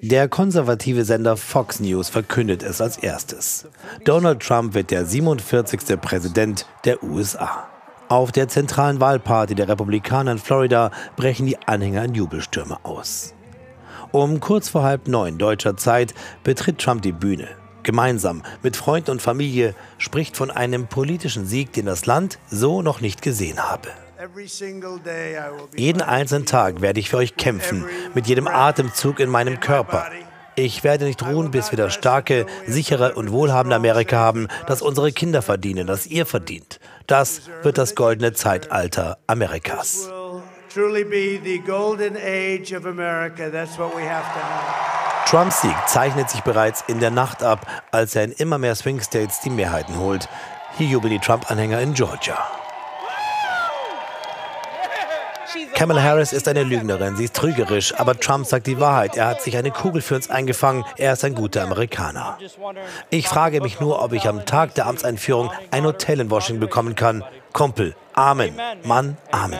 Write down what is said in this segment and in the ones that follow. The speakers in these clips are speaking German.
Der konservative Sender Fox News verkündet es als erstes. Donald Trump wird der 47. Präsident der USA. Auf der zentralen Wahlparty der Republikaner in Florida brechen die Anhänger in Jubelstürme aus. Um kurz vor halb neun deutscher Zeit betritt Trump die Bühne. Gemeinsam mit Freunden und Familie spricht von einem politischen Sieg, den das Land so noch nicht gesehen habe. Jeden einzelnen Tag werde ich für euch kämpfen, mit jedem Atemzug in meinem Körper. Ich werde nicht ruhen, bis wir das starke, sichere und wohlhabende Amerika haben, das unsere Kinder verdienen, das ihr verdient. Das wird das goldene Zeitalter Amerikas. Trumps Sieg zeichnet sich bereits in der Nacht ab, als er in immer mehr Swing States die Mehrheiten holt. Hier jubeln die Trump-Anhänger in Georgia. Kamala Harris ist eine Lügnerin, sie ist trügerisch, aber Trump sagt die Wahrheit. Er hat sich eine Kugel für uns eingefangen, er ist ein guter Amerikaner. Ich frage mich nur, ob ich am Tag der Amtseinführung ein Hotel in Washington bekommen kann. Kumpel, Amen. Mann, Amen.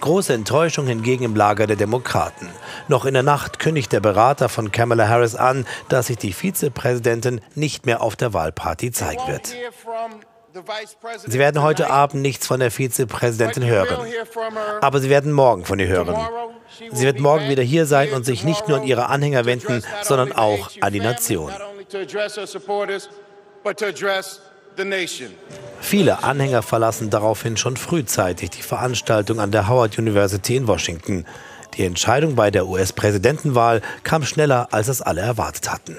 Große Enttäuschung hingegen im Lager der Demokraten. Noch in der Nacht kündigt der Berater von Kamala Harris an, dass sich die Vizepräsidentin nicht mehr auf der Wahlparty zeigen wird. Sie werden heute Abend nichts von der Vizepräsidentin hören. Aber Sie werden morgen von ihr hören. Sie wird morgen wieder hier sein und sich nicht nur an ihre Anhänger wenden, sondern auch an die Nation. Viele Anhänger verlassen daraufhin schon frühzeitig die Veranstaltung an der Howard University in Washington. Die Entscheidung bei der US-Präsidentenwahl kam schneller, als es alle erwartet hatten.